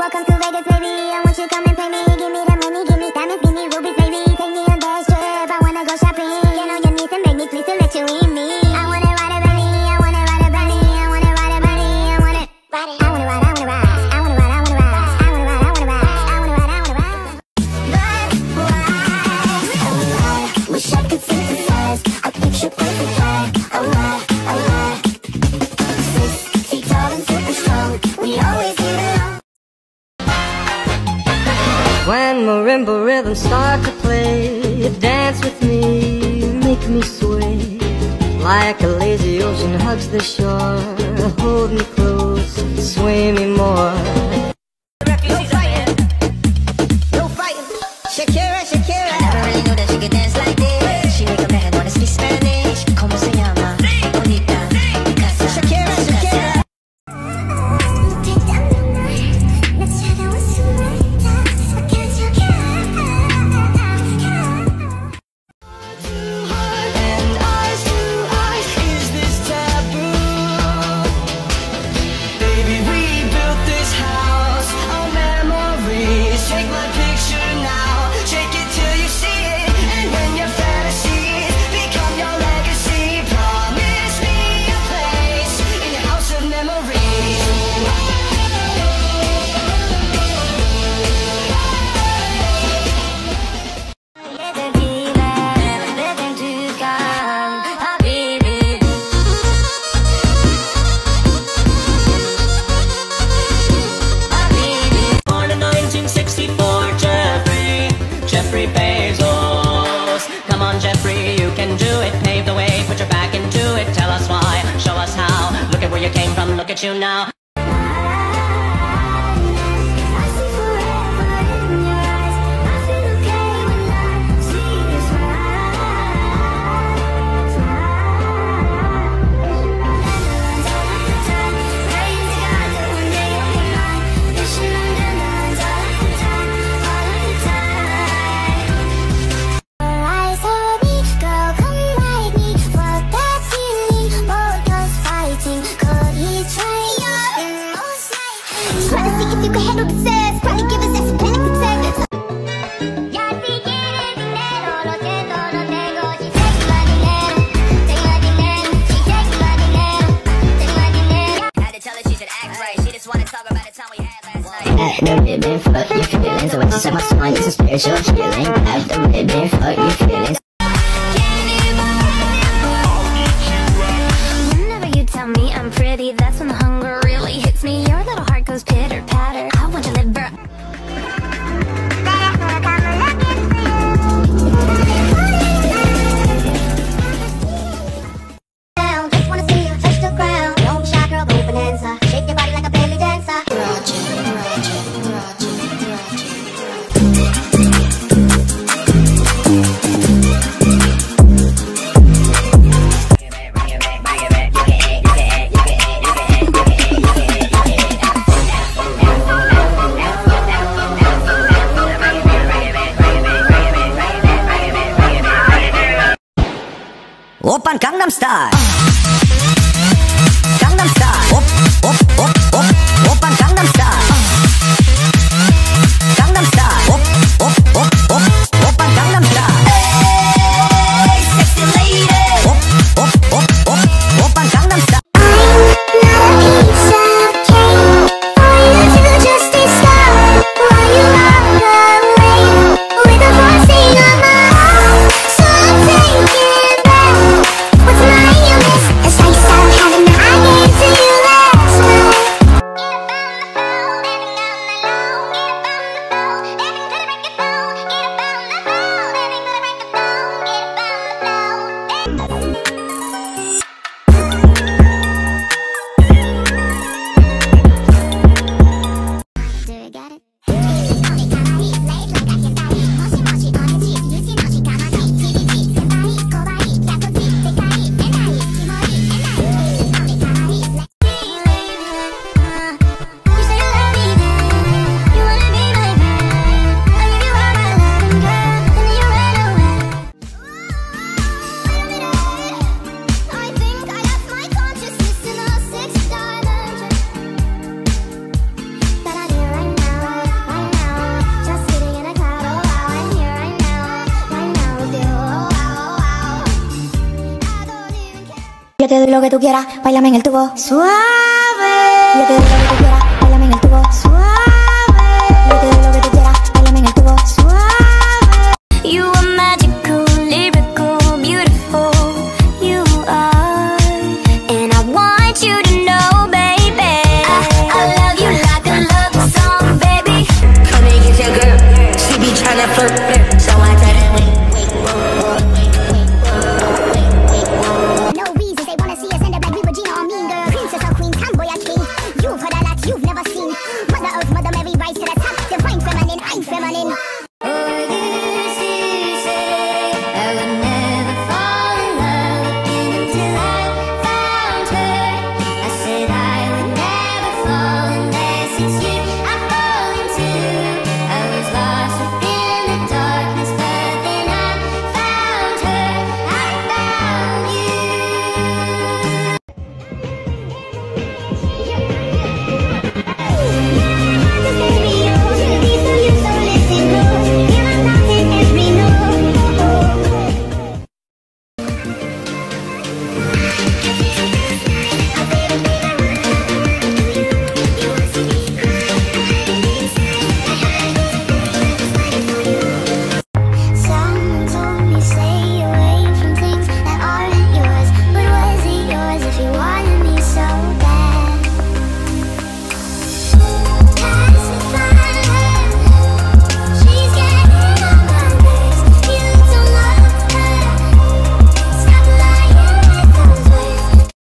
Welcome to Vegas, baby. I want you to come and play me. Give me the money, give me diamonds, give me rubies. When marimba rhythms start to play Dance with me, make me sway. Like a lazy ocean hugs the shore Hold me close, sway me more. No fighting, no fighting. Shakira, Shakira. I never really knew that she could dance like this. look at you now. Don't fuck your feelings. I want you to suck my spine, it's a spiritual healing. Grab, don't be your feelings. Japan Gangnam Style. lo que tú quieras, bailame en el tubo. Suave. Yo te doy lo que tú quieras, bailame en el tubo. Suave.